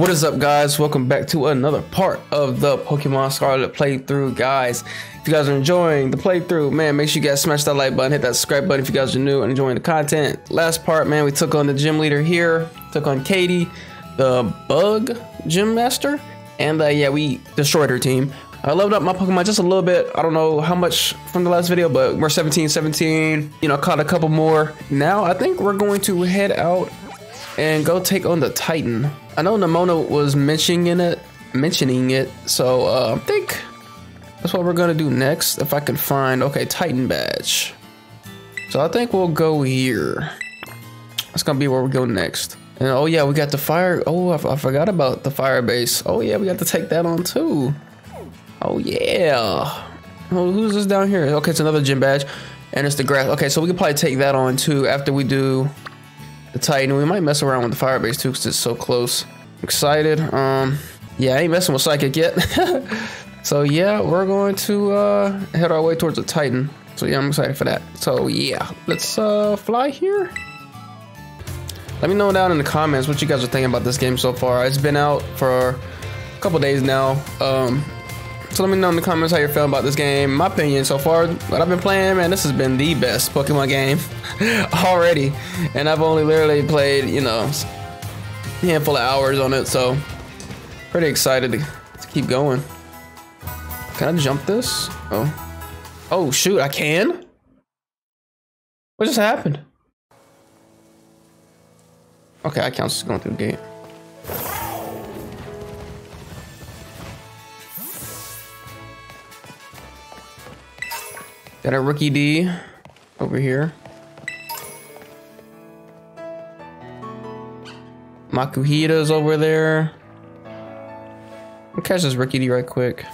What is up guys? Welcome back to another part of the Pokemon Scarlet playthrough guys. If you guys are enjoying the playthrough, man, make sure you guys smash that like button, hit that subscribe button if you guys are new and enjoying the content. Last part, man, we took on the gym leader here, took on Katy, the bug gym master, and uh, yeah, we destroyed her team. I leveled up my Pokemon just a little bit. I don't know how much from the last video, but we're 17, 17. You know, caught a couple more. Now I think we're going to head out and go take on the Titan. I know Nemona was mentioning it, mentioning it, so uh, I think that's what we're gonna do next. If I can find, okay, Titan badge. So I think we'll go here. That's gonna be where we go next. And oh yeah, we got the fire. Oh, I, I forgot about the fire base. Oh yeah, we got to take that on too. Oh yeah. Oh, who's this down here? Okay, it's another gym badge, and it's the grass. Okay, so we can probably take that on too after we do the Titan. We might mess around with the fire base too because it's so close. Excited. Um, yeah, I ain't messing with Psychic yet. so yeah, we're going to uh, head our way towards the Titan. So yeah, I'm excited for that. So yeah, let's uh, fly here. Let me know down in the comments what you guys are thinking about this game so far. It's been out for a couple days now. Um, so let me know in the comments how you're feeling about this game. My opinion so far, what I've been playing, man, this has been the best Pokemon game already. And I've only literally played, you know, handful of hours on it. So pretty excited to, to keep going. Can I jump this? Oh. Oh, shoot, I can? What just happened? Okay, I count just going through the gate. Got a Rookidee over here. Makuhita's over there. I'll catch this D right quick.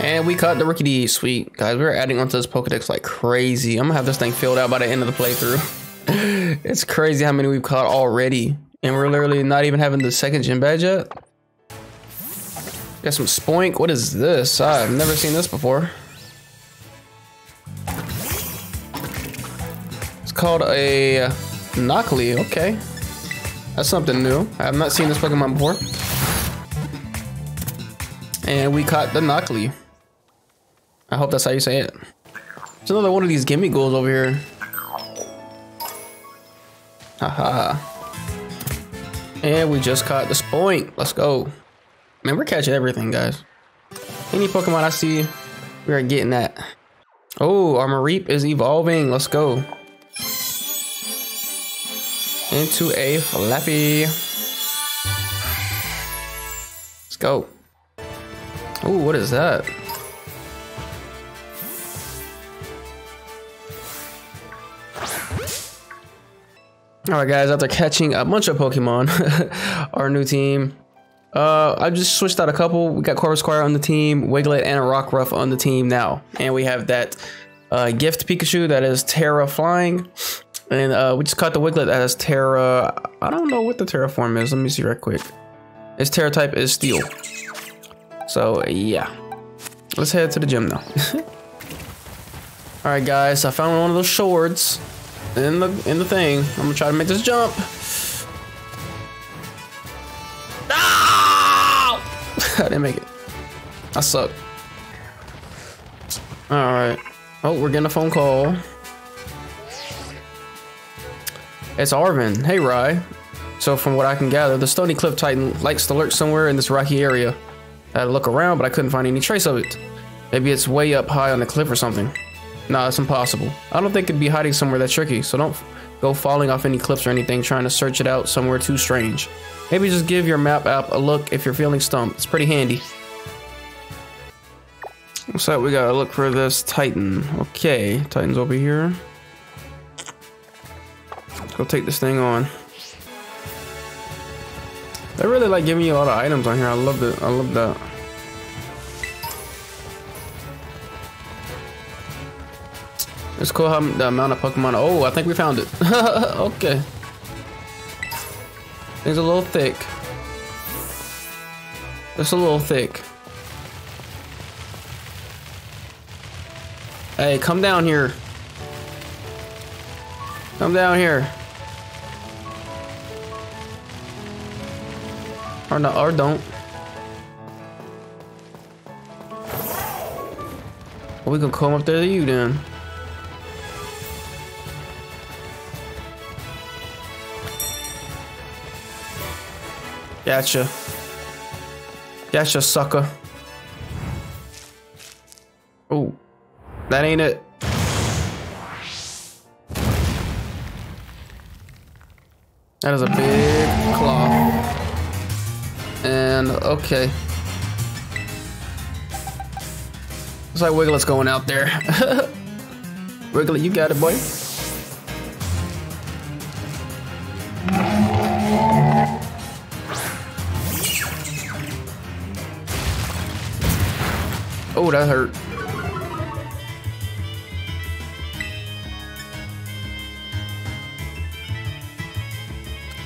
And we caught the D. Sweet. Guys, we're adding onto this Pokedex like crazy. I'm gonna have this thing filled out by the end of the playthrough. it's crazy how many we've caught already. And we're literally not even having the second gym badge yet. Got some spoink. What is this? I've never seen this before. Called a uh, Nacli. Okay. That's something new. I have not seen this Pokemon before. And we caught the Nacli. I hope that's how you say it. There's another one of these Gimmighouls over here. Haha. And we just caught the spoink. Let's go. Man, we're catching everything, guys. Any Pokemon I see, we are getting that. Oh, our is evolving. Let's go. Into a Flappy. Let's go. Oh, what is that? All right, guys, after catching a bunch of Pokemon, our new team, uh, I just switched out a couple. We got Corvisquire on the team, Wiglett and a Rockruff on the team now. And we have that uh, Gift Pikachu that is Tera Flying. And uh, we just caught the Wiglett as Tera. I don't know what the Tera form is. Let me see right quick. Its Tera type is Steel. So, yeah. Let's head to the gym now. Alright, guys. I found one of those swords in the in the thing. I'm gonna try to make this jump. I didn't make it. I suck. All right. Oh, we're getting a phone call. It's Arven. Hey, Rye. So from what I can gather, the Stony Cliff Titan likes to lurk somewhere in this rocky area. I had to look around, but I couldn't find any trace of it. Maybe it's way up high on the cliff or something. Nah, it's impossible. I don't think it'd be hiding somewhere that tricky, so don't go falling off any cliffs or anything trying to search it out somewhere too strange. Maybe just give your map app a look if you're feeling stumped. It's pretty handy. So we gotta look for this Titan. Okay, Titan's over here. Let's go take this thing on. They really like giving you a lot of items on here. I love it. I love that. It's cool how the amount of Pokemon. Oh, I think we found it. okay. It's a little thick. It's a little thick. Hey, come down here. Come down here. Or not, or don't. We can come up there to you then. Gotcha. Gotcha, sucker. Oh, that ain't it. That is a big claw. And okay. Looks like Wiglett's going out there. Wiglet, you got it, boy. Oh, that hurt.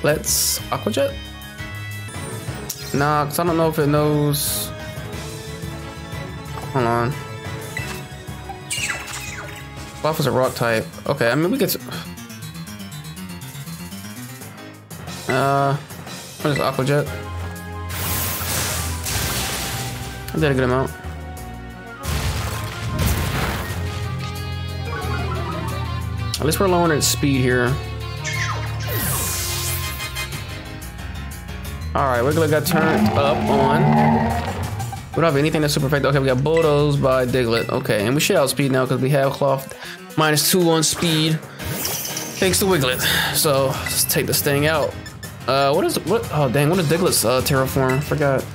Let's Aqua Jet? Nah, because I don't know if it knows. Hold on. Buff is a rock type. Okay, I mean, we get. Uh, what is Aqua Jet? I did a good amount. At least we're lowering its speed here. Alright, Wiglett got turned up on. We don't have anything that's super effective. Okay, we got Bulldoze by Diglett. Okay, and we should outspeed now because we have Klawf minus two on speed. Thanks to Wiglett. So let's take this thing out. Uh, what is what? Oh dang, what is Diglett's uh, terraform? Forgot.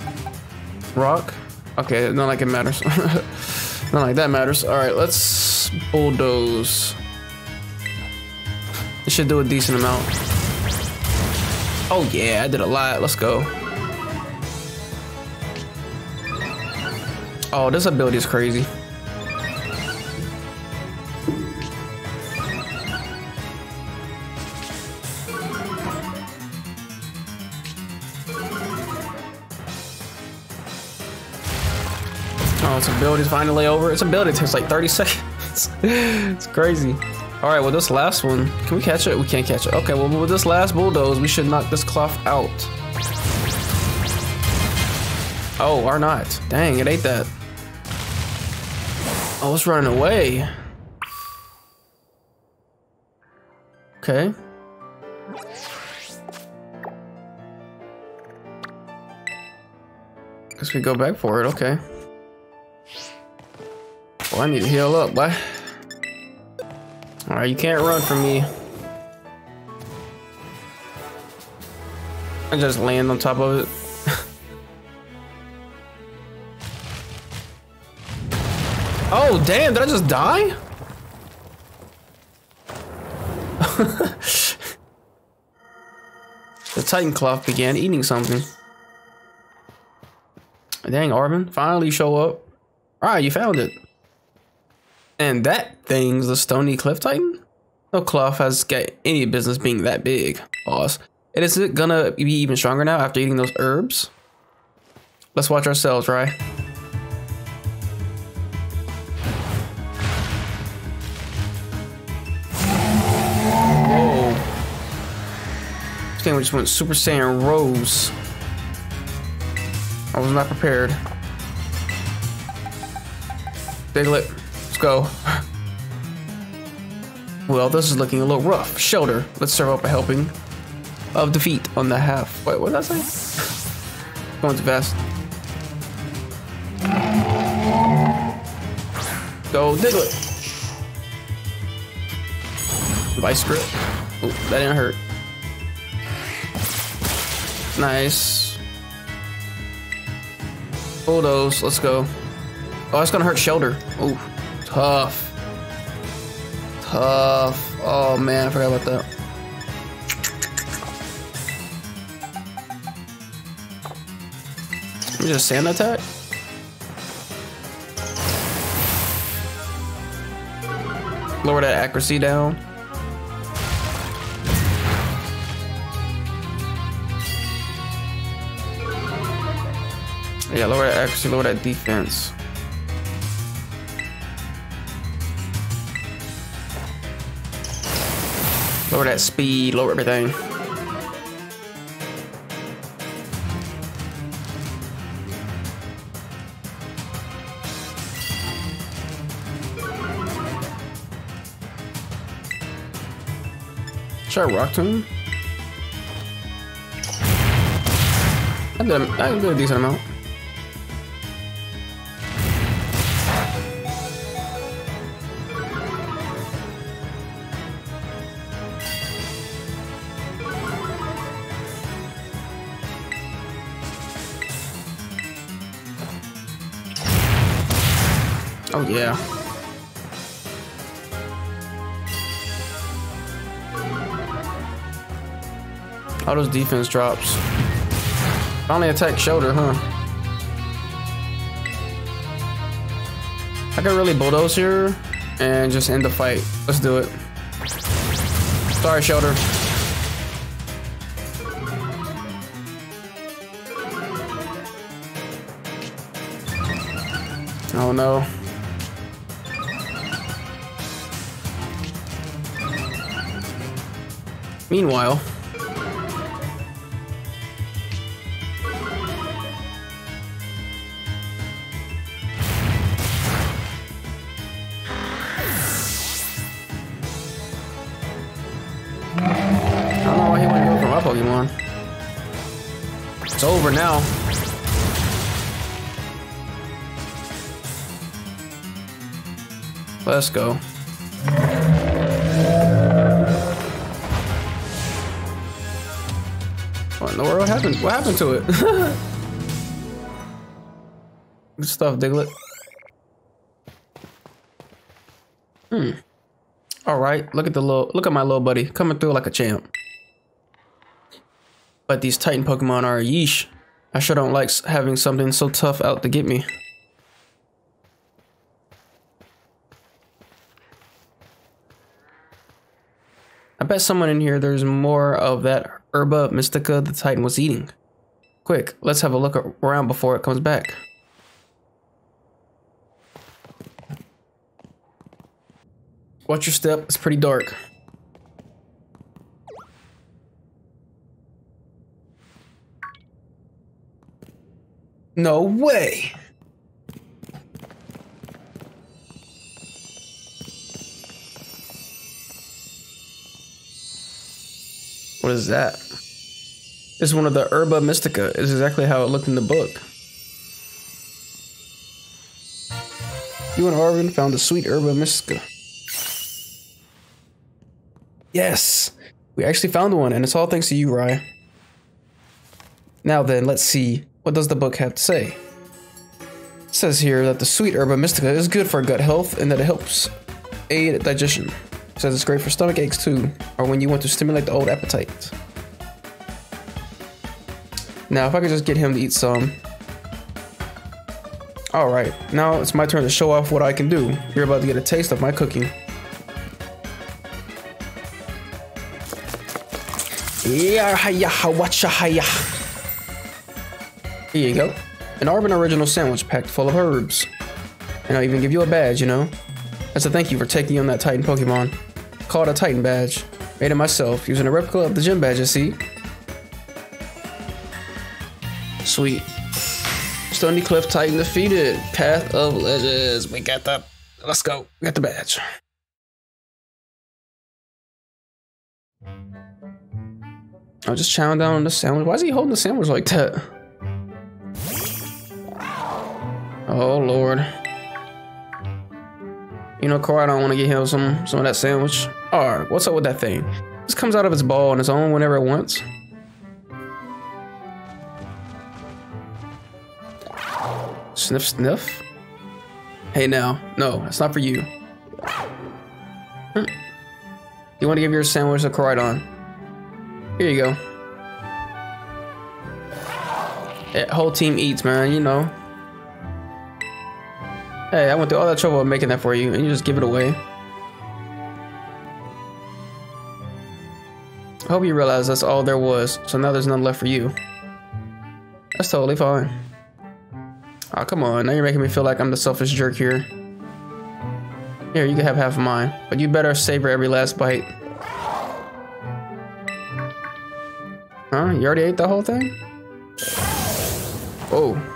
Rock. Okay, not like it matters. not like that matters. All right, let's bulldoze. It should do a decent amount. Oh yeah, I did a lot. Let's go. Oh, this ability is crazy. Oh, its ability's finally over. Its ability takes like 30 seconds. it's crazy. All right, well, this last one, can we catch it? We can't catch it. Okay, well, with this last bulldoze, we should knock this Klawf out. Oh, or not. Dang, it ate that. Oh, it's running away. Okay. Guess we go back for it, okay. Well, I need to heal up, boy. Alright, you can't run from me. I just land on top of it. oh, damn, did I just die? the Titan Klawf began eating something. Dang, Arven, finally show up. Alright, you found it. And that thing's the Stony Cliff Titan? No Klawf has got any business being that big, boss. And is it gonna be even stronger now after eating those herbs? Let's watch ourselves, right? Whoa. This just went Super Saiyan Rose. I was not prepared. Diglett. Go. Well, this is looking a little rough. Shelter, let's serve up a helping of defeat on the half. Wait, what did I say? Going too fast. Go Diglett. Vice grip. Oh, that didn't hurt. Nice. Bulldoze, let's go. Oh, it's gonna hurt Shelter. Oh. Tough. Tough. Oh man, I forgot about that. Let me just sand attack. Lower that accuracy down. Yeah, lower that accuracy, lower that defense. Lower that speed, lower everything. Should I rock tomb? I did, a, I did a decent amount. Yeah. All those defense drops. Only attack shoulder, huh? I could really bulldoze here and just end the fight. Let's do it. Sorry, shoulder. Oh no. Meanwhile. It's over now. Let's go. Happened? What happened to it? Good stuff, Diglett. Hmm. All right, look at the little, look at my little buddy coming through like a champ. But these Titan Pokemon are yeesh. I sure don't like having something so tough out to get me. I bet someone in here there's more of that Herba Mystica the Titan was eating. Quick, let's have a look around before it comes back. Watch your step, it's pretty dark. No way. What is that? It's one of the Herba Mystica. It's exactly how it looked in the book. You and Arven found the sweet Herba Mystica. Yes! We actually found one, and it's all thanks to you, Rye. Now then, let's see. What does the book have to say? It says here that the sweet herba mystica is good for gut health and that it helps aid digestion. Says it's great for stomach aches too, or when you want to stimulate the old appetite. Now, if I could just get him to eat some. Alright, now it's my turn to show off what I can do. You're about to get a taste of my cooking. Yeah, here you go. An Arven original sandwich packed full of herbs. And I'll even give you a badge, you know? As a thank you for taking on that Titan Pokemon. Call it a Titan badge. Made it myself, using a replica of the gym badge, you see? Sweet. Stony Cliff Titan defeated. Path of Legends. We got the. Let's go. We got the badge. I'm just chowing down on the sandwich. Why is he holding the sandwich like that? Oh lord. You know, Corey, I don't want to get him some some of that sandwich. Alright, what's up with that thing? This comes out of its ball on its own whenever it wants. Sniff, sniff. Hey now, no, it's not for you. Hmm. You want to give your sandwich to Koraidon? Here you go. Whole team eats, man, you know. Hey, I went through all that trouble of making that for you, and you just give it away. I hope you realize that's all there was, so now there's none left for you. That's totally fine. Oh, come on, now you're making me feel like I'm the selfish jerk here. Here, you can have half of mine, but you better savor every last bite. Huh? You already ate the whole thing? Oh.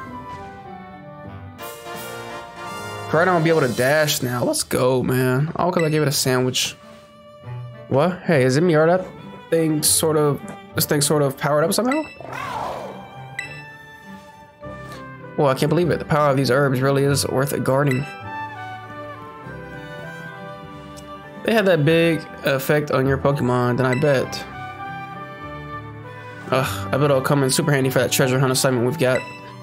Koraidon will be able to dash now. Let's go, man. All because I gave it a sandwich. What? Hey, is it me or that thing sort of... This thing sort of powered up somehow? Well, I can't believe it. The power of these herbs really is worth guarding. They had that big effect on your Pokemon, then I bet. Ugh, I bet it'll come in super handy for that treasure hunt assignment we've got.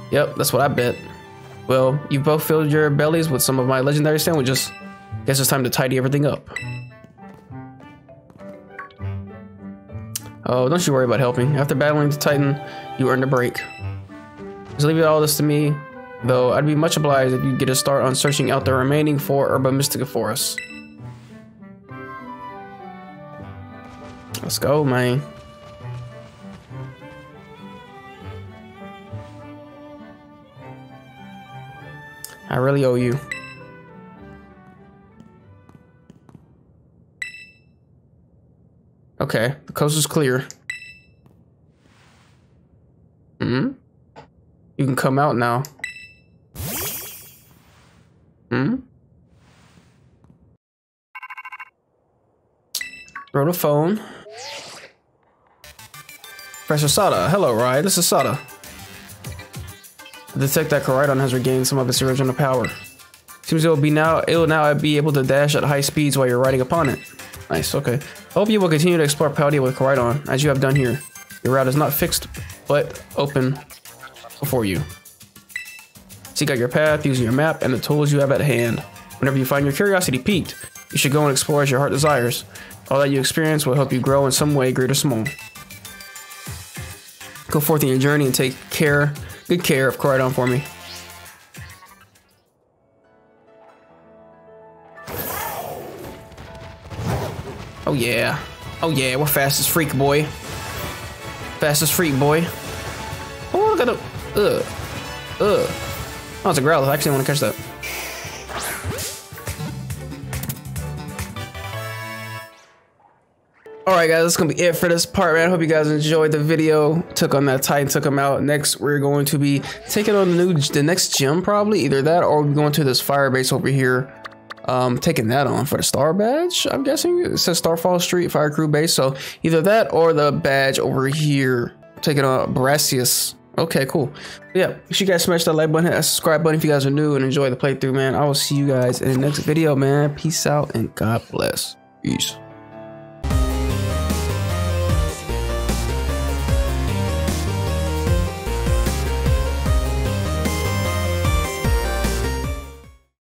Yep, that's what I bet. Well, you both filled your bellies with some of my legendary sandwiches. Guess it's time to tidy everything up. Oh, don't you worry about helping. After battling the Titan, you earned a break. Just leave it all this to me, though I'd be much obliged if you'd get a start on searching out the remaining four Herba Mystica forests. Let's go, man. I really owe you. Okay, the coast is clear. Hmm? You can come out now. Hmm? Wrote a phone. Professor Sada. Hello, Rai. This is Sada. Detect that Koraidon has regained some of its original power. Seems it will be now it will now be able to dash at high speeds while you're riding upon it. Nice, okay. I hope you will continue to explore Paldea with Koraidon, as you have done here. Your route is not fixed, but open before you. Seek out your path using your map and the tools you have at hand. Whenever you find your curiosity piqued, you should go and explore as your heart desires. All that you experience will help you grow in some way, great or small. Go forth in your journey and take care Good care of Koraidon for me. Oh yeah. Oh yeah, we're fastest freak boy. Fastest freak boy. Oh, look at the... Ugh. Ugh. Oh, it's a Growlithe. I actually want to catch that. Alright guys, that's gonna be it for this part, man. I hope you guys enjoyed the video. Took on that Titan, took him out. Next, we're going to be taking on the new, the next gym probably. Either that or we're going to this fire base over here. Um, taking that on for the star badge, I'm guessing. It says Starfall Street Fire Crew Base. So either that or the badge over here. Taking on Brassius. Okay, cool. Yeah, make sure you guys smash that like button, hit that subscribe button if you guys are new and enjoy the playthrough, man. I will see you guys in the next video, man. Peace out and God bless. Peace.